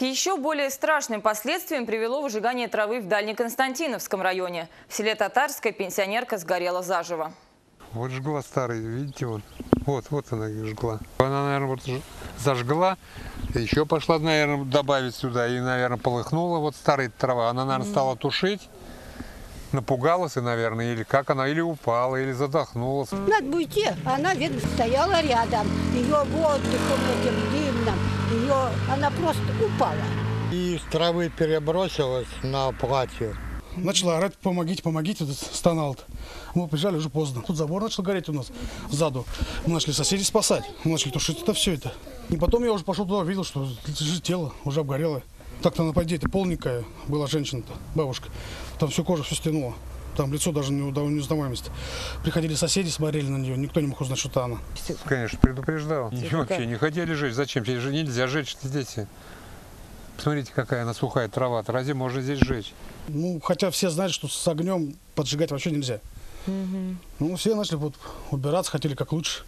К еще более страшным последствиям привело выжигание травы в Дальнеконстантиновском районе. В селе Татарское пенсионерка сгорела заживо. Вот жгла старый, видите, вот. Вот, вот она их жгла. Она, наверное, вот зажгла, еще пошла, наверное, добавить сюда, и, наверное, полыхнула вот старая трава. Она, наверное, стала тушить, напугалась, и, наверное, или как она, или упала, или задохнулась. Надо бы уйти, а она, видно, стояла рядом. Ее воздухом этим дымным, ее, она просто упала. И с травы перебросилась на платье. Начала орать, помогите, помогите, стонал. Мы прижали уже поздно. Тут забор начал гореть у нас сзаду. Мы начали соседей спасать. Мы начали тушить это все это. И потом я уже пошел туда, видел, что лежит тело, уже обгорелое. Так-то она, по идее, полненькая была женщина-то, бабушка. Там всю кожу все стянуло. Там лицо даже не до неузнаваемости. Приходили соседи, смотрели на нее, никто не мог узнать, что это она. Конечно, предупреждал. Ничего вообще не хотели жечь. Зачем? Здесь же нельзя жечь здесь. Посмотрите, какая она сухая трава-то. Разве можно здесь жечь? Ну, хотя все знают, что с огнем поджигать вообще нельзя. Ну, все начали вот убираться, хотели как лучше.